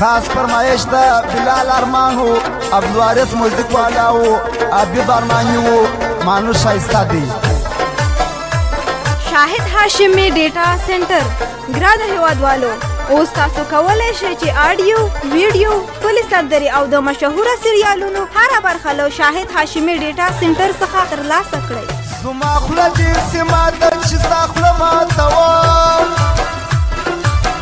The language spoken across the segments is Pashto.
خاص فرمایش ده بلال ارمان وو عبدالوارث موزیک والا وو حبیب ارمانی وو مانو شایسته دی شاهد هاشمي ډیټا سنټر ګران هیوادوالو اوس تاسو کولی شئ چې آډیو ویډیو ښکلې سندرې او د مشهوره سریالونو هره برخه له شاهد هاشمي ډیټا سنټر څخه ترلاسه کړئ زما خوله دې سمه ده چې ستا خوله ماته وه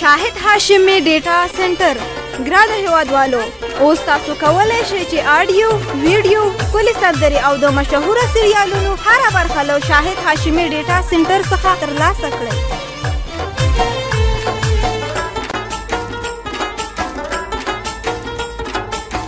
شاهد هاشمي ډیټا سنټر ګران هیوادوالو اوس تاسو کولی شئ چې آډیو ویډیو ښکلې سندرې او د مشهوره سریالونو هره برخه له شاهد هاشمي ډیټا سنټر څخه ترلاسه کړئ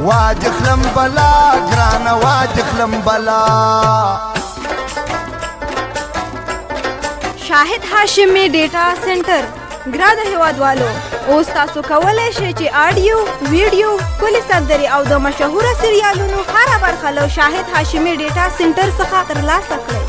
واج خلم بلا ګران واج خلم بلا شاهد هاشمي ډیټا سنټر ګران هیوادوالو اوس تاسو کولی شئ چې آډیو ویډیو ښکلې سندرې او د مشهوره سریالونو هره برخه له شاهد هاشمي ډیټا سنټر څخه ترلاسه کړئ